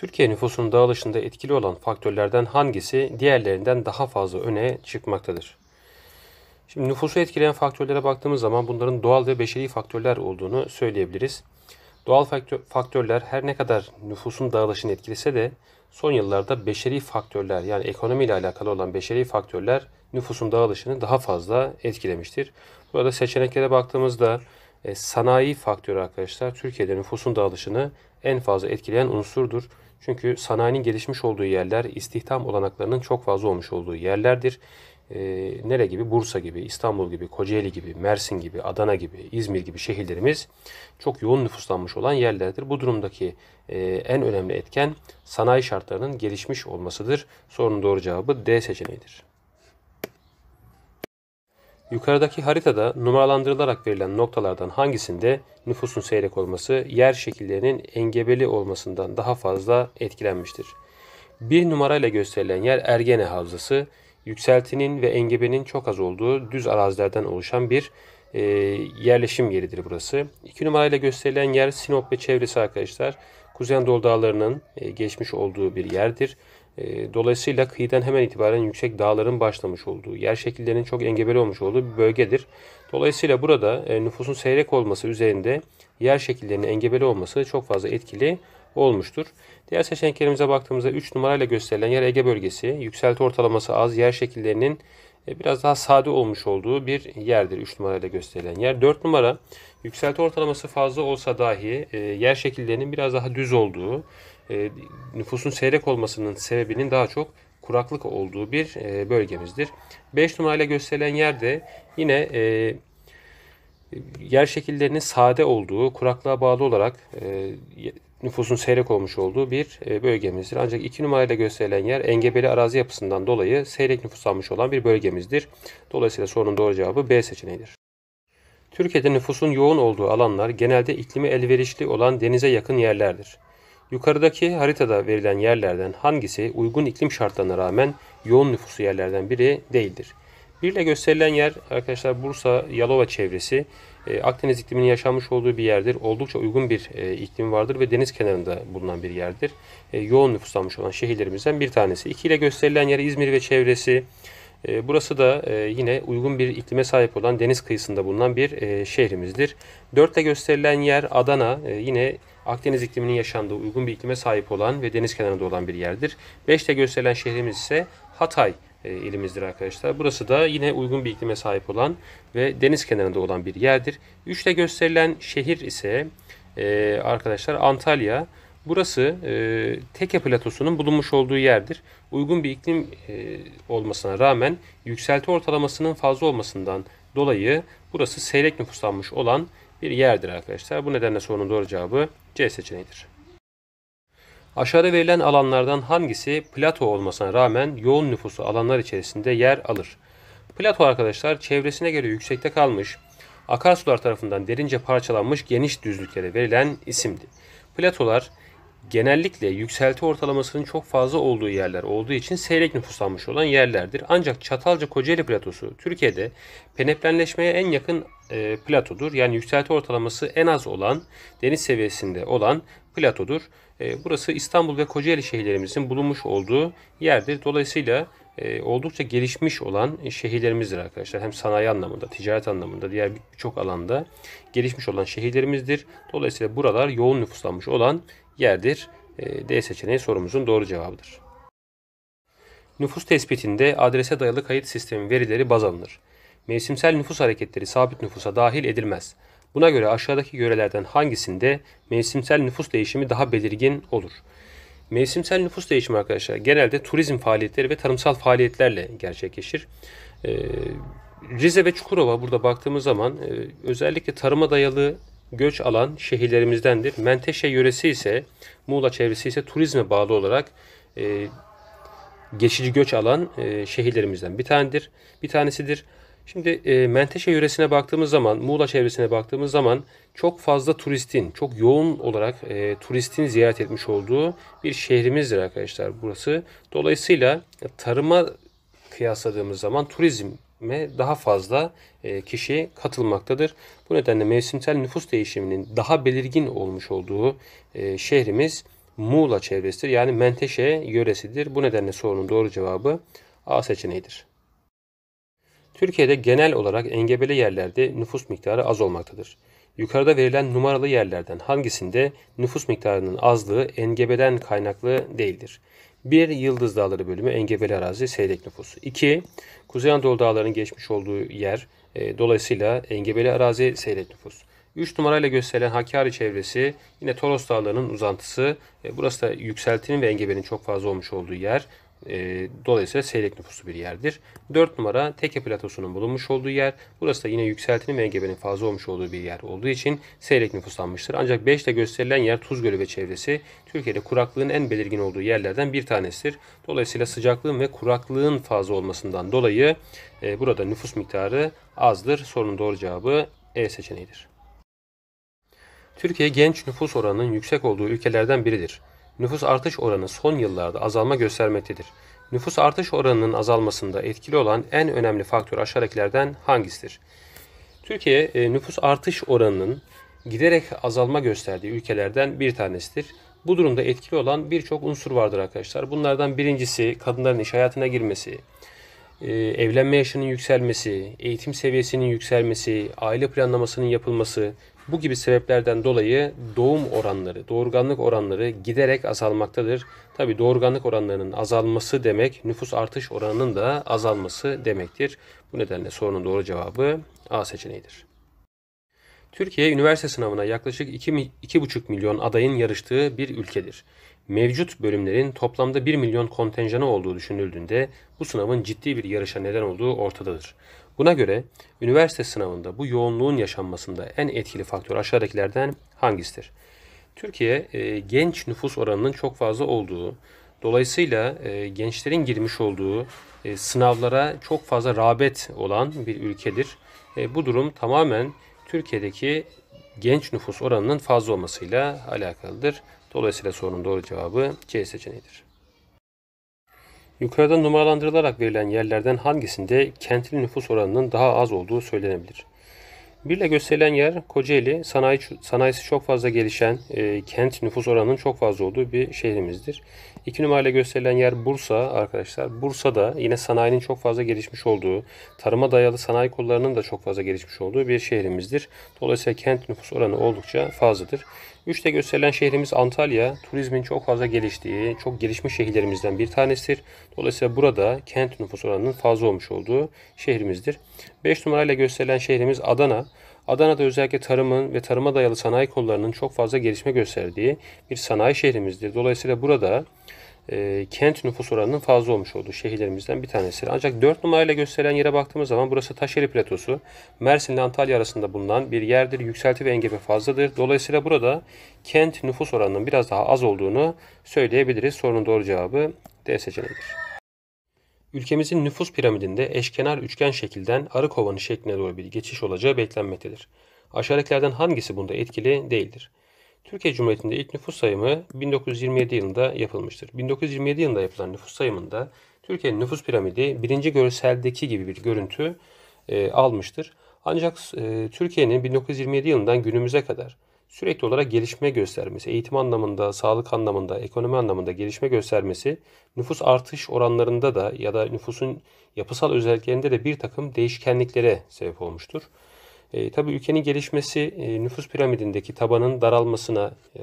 Türkiye nüfusunun dağılışında etkili olan faktörlerden hangisi diğerlerinden daha fazla öne çıkmaktadır? Şimdi nüfusu etkileyen faktörlere baktığımız zaman bunların doğal ve beşeri faktörler olduğunu söyleyebiliriz. Doğal faktörler her ne kadar nüfusun dağılışını etkilese de son yıllarda beşeri faktörler yani ekonomi ile alakalı olan beşeri faktörler nüfusun dağılışını daha fazla etkilemiştir. Burada seçeneklere baktığımızda e, sanayi faktörü arkadaşlar Türkiye'de nüfusun dağılışını en fazla etkileyen unsurdur. Çünkü sanayinin gelişmiş olduğu yerler istihdam olanaklarının çok fazla olmuş olduğu yerlerdir. E, nere gibi? Bursa gibi, İstanbul gibi, Kocaeli gibi, Mersin gibi, Adana gibi, İzmir gibi şehirlerimiz çok yoğun nüfuslanmış olan yerlerdir. Bu durumdaki e, en önemli etken sanayi şartlarının gelişmiş olmasıdır. Sorunun doğru cevabı D seçeneğidir. Yukarıdaki haritada numaralandırılarak verilen noktalardan hangisinde nüfusun seyrek olması yer şekillerinin engebeli olmasından daha fazla etkilenmiştir? Bir numarayla gösterilen yer Ergene Havzası, yükseltinin ve engebenin çok az olduğu düz arazilerden oluşan bir e, yerleşim yeridir burası. İki numarayla gösterilen yer Sinop ve çevresi arkadaşlar. Kuzey Anadolu Dağları'nın e, geçmiş olduğu bir yerdir. E, dolayısıyla kıyıdan hemen itibaren yüksek dağların başlamış olduğu, yer şekillerinin çok engebeli olmuş olduğu bir bölgedir. Dolayısıyla burada e, nüfusun seyrek olması üzerinde yer şekillerinin engebeli olması çok fazla etkili olmuştur. Diğer seçeneklerimize baktığımızda 3 numarayla gösterilen yer Ege bölgesi. Yükselti ortalaması az, yer şekillerinin e, biraz daha sade olmuş olduğu bir yerdir 3 numarayla gösterilen yer. 4 numara yükselti ortalaması fazla olsa dahi yer şekillerinin biraz daha düz olduğu, e, nüfusun seyrek olmasının sebebinin daha çok kuraklık olduğu bir e, bölgemizdir. 5 numarayla gösterilen yerde yine e, yer şekillerinin sade olduğu, kuraklığa bağlı olarak e, nüfusun seyrek olmuş olduğu bir e, bölgemizdir. Ancak 2 numarayla gösterilen yer engebeli arazi yapısından dolayı seyrek nüfuslanmış olan bir bölgemizdir. Dolayısıyla sorunun doğru cevabı B seçeneğidir. Türkiye'de nüfusun yoğun olduğu alanlar genelde iklimi elverişli olan denize yakın yerlerdir. Yukarıdaki haritada verilen yerlerden hangisi uygun iklim şartlarına rağmen yoğun nüfusu yerlerden biri değildir? Bir ile gösterilen yer arkadaşlar Bursa, Yalova çevresi. E, Akdeniz ikliminin yaşanmış olduğu bir yerdir. Oldukça uygun bir e, iklim vardır ve deniz kenarında bulunan bir yerdir. E, yoğun nüfuslanmış olan şehirlerimizden bir tanesi. İki ile gösterilen yer İzmir ve çevresi. E, burası da e, yine uygun bir iklime sahip olan deniz kıyısında bulunan bir e, şehrimizdir. 4 ile gösterilen yer Adana. Yine Akdeniz ikliminin yaşandığı uygun bir iklime sahip olan ve deniz kenarında olan bir yerdir. 5 ile gösterilen şehrimiz ise Hatay ilimizdir arkadaşlar. Burası da yine uygun bir iklime sahip olan ve deniz kenarında olan bir yerdir. 3 ile gösterilen şehir ise arkadaşlar Antalya. Burası e, Teke Platosu'nun bulunmuş olduğu yerdir. Uygun bir iklim e, olmasına rağmen yükselti ortalamasının fazla olmasından dolayı burası seyrek nüfuslanmış olan bir yerdir arkadaşlar. Bu nedenle sorunun doğru cevabı C seçeneğidir. Aşağıda verilen alanlardan hangisi plato olmasına rağmen yoğun nüfusu alanlar içerisinde yer alır? Plato arkadaşlar çevresine göre yüksekte kalmış, akarsular tarafından derince parçalanmış geniş düzlüklere verilen isimdi. Platolar genellikle yükselti ortalamasının çok fazla olduğu yerler olduğu için seyrek nüfuslanmış olan yerlerdir. Ancak Çatalca Kocaeli platosu Türkiye'de peneplenleşmeye en yakın e, platodur. Yani yükselti ortalaması en az olan deniz seviyesinde olan platodur. E, burası İstanbul ve Kocaeli şehirlerimizin bulunmuş olduğu yerdir. Dolayısıyla e, oldukça gelişmiş olan şehirlerimizdir arkadaşlar. Hem sanayi anlamında, ticaret anlamında, diğer birçok alanda gelişmiş olan şehirlerimizdir. Dolayısıyla buralar yoğun nüfuslanmış olan yerdir. E, D seçeneği sorumuzun doğru cevabıdır. Nüfus tespitinde adrese dayalı kayıt sistemi verileri baz alınır. Mevsimsel nüfus hareketleri sabit nüfusa dahil edilmez. Buna göre aşağıdaki yörelerden hangisinde mevsimsel nüfus değişimi daha belirgin olur? Mevsimsel nüfus değişimi arkadaşlar genelde turizm faaliyetleri ve tarımsal faaliyetlerle gerçekleşir. Ee, Rize ve Çukurova burada baktığımız zaman e, özellikle tarıma dayalı göç alan şehirlerimizdendir. Menteşe yöresi ise Muğla çevresi ise turizme bağlı olarak e, geçici göç alan e, şehirlerimizden bir tanedir. Bir tanesidir. Şimdi e, Menteşe yöresine baktığımız zaman, Muğla çevresine baktığımız zaman çok fazla turistin, çok yoğun olarak e, turistin ziyaret etmiş olduğu bir şehrimizdir arkadaşlar burası. Dolayısıyla tarıma kıyasladığımız zaman turizm daha fazla e, kişi katılmaktadır. Bu nedenle mevsimsel nüfus değişiminin daha belirgin olmuş olduğu e, şehrimiz Muğla çevresidir. Yani Menteşe yöresidir. Bu nedenle sorunun doğru cevabı A seçeneğidir. Türkiye'de genel olarak engebeli yerlerde nüfus miktarı az olmaktadır. Yukarıda verilen numaralı yerlerden hangisinde nüfus miktarının azlığı engebeden kaynaklı değildir? 1. Yıldız Dağları bölümü engebeli arazi seyrek nüfus. 2. Kuzey Anadolu Dağları'nın geçmiş olduğu yer e, dolayısıyla engebeli arazi seyrek nüfus. 3 numarayla gösterilen Hakkari çevresi yine Toros Dağları'nın uzantısı. E, burası da yükseltinin ve engebenin çok fazla olmuş olduğu yer. E, dolayısıyla seyrek nüfuslu bir yerdir. 4 numara Teke Platosu'nun bulunmuş olduğu yer. Burası da yine yükseltinin ve engebenin fazla olmuş olduğu bir yer olduğu için seyrek nüfuslanmıştır. Ancak 5 ile gösterilen yer Tuz Gölü ve çevresi Türkiye'de kuraklığın en belirgin olduğu yerlerden bir tanesidir. Dolayısıyla sıcaklığın ve kuraklığın fazla olmasından dolayı e, burada nüfus miktarı azdır. Sorunun doğru cevabı E seçeneğidir. Türkiye genç nüfus oranının yüksek olduğu ülkelerden biridir. Nüfus artış oranı son yıllarda azalma göstermektedir. Nüfus artış oranının azalmasında etkili olan en önemli faktör aşağıdakilerden hangisidir? Türkiye e, nüfus artış oranının giderek azalma gösterdiği ülkelerden bir tanesidir. Bu durumda etkili olan birçok unsur vardır arkadaşlar. Bunlardan birincisi kadınların iş hayatına girmesi, e, evlenme yaşının yükselmesi, eğitim seviyesinin yükselmesi, aile planlamasının yapılması, bu gibi sebeplerden dolayı doğum oranları, doğurganlık oranları giderek azalmaktadır. Tabi doğurganlık oranlarının azalması demek nüfus artış oranının da azalması demektir. Bu nedenle sorunun doğru cevabı A seçeneğidir. Türkiye üniversite sınavına yaklaşık 2,5 milyon adayın yarıştığı bir ülkedir. Mevcut bölümlerin toplamda 1 milyon kontenjanı olduğu düşünüldüğünde bu sınavın ciddi bir yarışa neden olduğu ortadadır. Buna göre üniversite sınavında bu yoğunluğun yaşanmasında en etkili faktör aşağıdakilerden hangisidir? Türkiye e, genç nüfus oranının çok fazla olduğu, dolayısıyla e, gençlerin girmiş olduğu e, sınavlara çok fazla rağbet olan bir ülkedir. Bu durum tamamen Türkiye'deki genç nüfus oranının fazla olmasıyla alakalıdır. Dolayısıyla sorunun doğru cevabı C seçeneğidir. Yukarıda numaralandırılarak verilen yerlerden hangisinde kentli nüfus oranının daha az olduğu söylenebilir? Bir ile gösterilen yer Kocaeli, sanayi, sanayisi çok fazla gelişen, e, kent nüfus oranının çok fazla olduğu bir şehrimizdir. İki numarayla gösterilen yer Bursa arkadaşlar. Bursa'da yine sanayinin çok fazla gelişmiş olduğu, tarıma dayalı sanayi kollarının da çok fazla gelişmiş olduğu bir şehrimizdir. Dolayısıyla kent nüfus oranı oldukça fazladır. Üçte gösterilen şehrimiz Antalya. Turizmin çok fazla geliştiği, çok gelişmiş şehirlerimizden bir tanesidir. Dolayısıyla burada kent nüfus oranının fazla olmuş olduğu şehrimizdir. 5 numarayla gösterilen şehrimiz Adana. Adana'da özellikle tarımın ve tarıma dayalı sanayi kollarının çok fazla gelişme gösterdiği bir sanayi şehrimizdir. Dolayısıyla burada e, kent nüfus oranının fazla olmuş olduğu şehirlerimizden bir tanesi. Ancak 4 numarayla gösterilen yere baktığımız zaman burası Taşeri Platosu. Mersin ile Antalya arasında bulunan bir yerdir. Yükselti ve engebe fazladır. Dolayısıyla burada kent nüfus oranının biraz daha az olduğunu söyleyebiliriz. Sorunun doğru cevabı D seçeneğidir. Ülkemizin nüfus piramidinde eşkenar üçgen şekilden arı kovanı şekline doğru bir geçiş olacağı beklenmektedir. Aşağıdakilerden hangisi bunda etkili değildir? Türkiye Cumhuriyeti'nde ilk nüfus sayımı 1927 yılında yapılmıştır. 1927 yılında yapılan nüfus sayımında Türkiye'nin nüfus piramidi birinci görseldeki gibi bir görüntü e, almıştır. Ancak e, Türkiye'nin 1927 yılından günümüze kadar sürekli olarak gelişme göstermesi, eğitim anlamında, sağlık anlamında, ekonomi anlamında gelişme göstermesi nüfus artış oranlarında da ya da nüfusun yapısal özelliklerinde de bir takım değişkenliklere sebep olmuştur. E, tabii ülkenin gelişmesi e, nüfus piramidindeki tabanın daralmasına, e,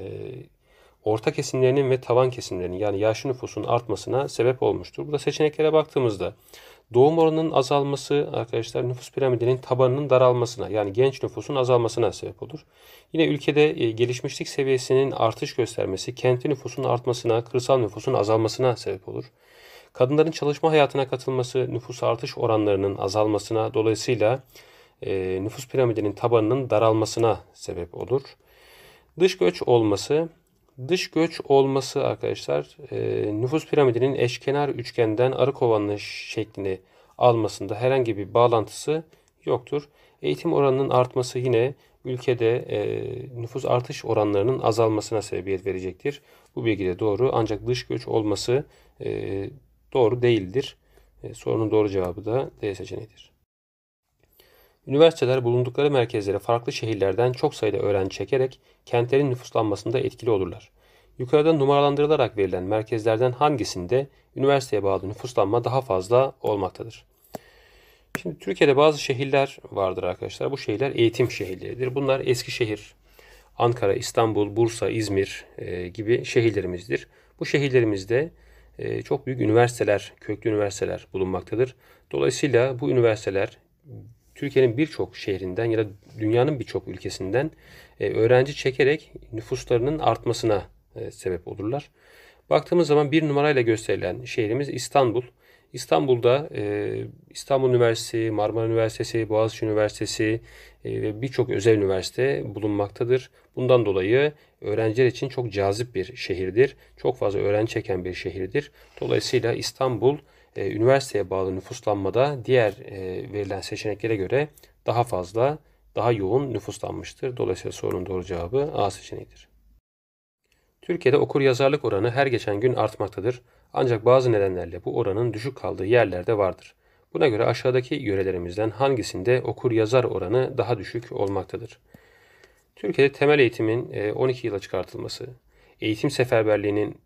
orta kesimlerinin ve tavan kesimlerinin yani yaşlı nüfusun artmasına sebep olmuştur. Burada seçeneklere baktığımızda doğum oranının azalması arkadaşlar nüfus piramidinin tabanının daralmasına yani genç nüfusun azalmasına sebep olur. Yine ülkede e, gelişmişlik seviyesinin artış göstermesi kenti nüfusun artmasına, kırsal nüfusun azalmasına sebep olur. Kadınların çalışma hayatına katılması nüfus artış oranlarının azalmasına dolayısıyla e, nüfus piramidinin tabanının daralmasına sebep olur. Dış göç olması, dış göç olması arkadaşlar e, nüfus piramidinin eşkenar üçgenden arı kovanlı şeklini almasında herhangi bir bağlantısı yoktur. Eğitim oranının artması yine ülkede e, nüfus artış oranlarının azalmasına sebebiyet verecektir. Bu bilgi de doğru ancak dış göç olması e, doğru değildir. E, sorunun doğru cevabı da D seçeneğidir. Üniversiteler bulundukları merkezlere farklı şehirlerden çok sayıda öğrenci çekerek kentlerin nüfuslanmasında etkili olurlar. Yukarıda numaralandırılarak verilen merkezlerden hangisinde üniversiteye bağlı nüfuslanma daha fazla olmaktadır? Şimdi Türkiye'de bazı şehirler vardır arkadaşlar. Bu şehirler eğitim şehirleridir. Bunlar Eskişehir, Ankara, İstanbul, Bursa, İzmir e, gibi şehirlerimizdir. Bu şehirlerimizde e, çok büyük üniversiteler, köklü üniversiteler bulunmaktadır. Dolayısıyla bu üniversiteler Türkiye'nin birçok şehrinden ya da dünyanın birçok ülkesinden e, öğrenci çekerek nüfuslarının artmasına e, sebep olurlar. Baktığımız zaman bir numarayla gösterilen şehrimiz İstanbul. İstanbul'da e, İstanbul Üniversitesi, Marmara Üniversitesi, Boğaziçi Üniversitesi ve birçok özel üniversite bulunmaktadır. Bundan dolayı öğrenciler için çok cazip bir şehirdir. Çok fazla öğrenci çeken bir şehirdir. Dolayısıyla İstanbul e, üniversiteye bağlı nüfuslanmada diğer e, verilen seçeneklere göre daha fazla, daha yoğun nüfuslanmıştır. Dolayısıyla sorunun doğru cevabı A seçeneğidir. Türkiye'de okur yazarlık oranı her geçen gün artmaktadır. Ancak bazı nedenlerle bu oranın düşük kaldığı yerlerde vardır. Buna göre aşağıdaki yörelerimizden hangisinde okur yazar oranı daha düşük olmaktadır? Türkiye'de temel eğitimin 12 e, yıla çıkartılması, eğitim seferberliğinin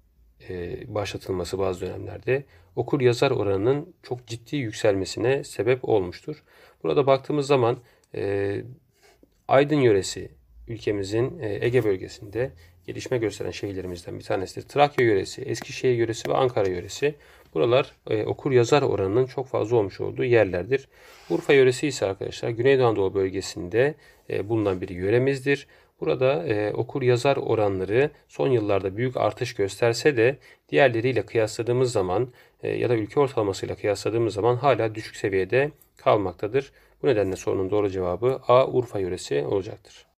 başlatılması bazı dönemlerde okur yazar oranının çok ciddi yükselmesine sebep olmuştur. Burada baktığımız zaman e, Aydın yöresi ülkemizin Ege bölgesinde gelişme gösteren şehirlerimizden bir tanesidir. Trakya yöresi, Eskişehir yöresi ve Ankara yöresi. Buralar e, okur yazar oranının çok fazla olmuş olduğu yerlerdir. Urfa yöresi ise arkadaşlar Güneydoğu Anadolu bölgesinde e, bulunan bir yöremizdir. Burada e, okur yazar oranları son yıllarda büyük artış gösterse de diğerleriyle kıyasladığımız zaman e, ya da ülke ortalamasıyla kıyasladığımız zaman hala düşük seviyede kalmaktadır. Bu nedenle sorunun doğru cevabı A Urfa yöresi olacaktır.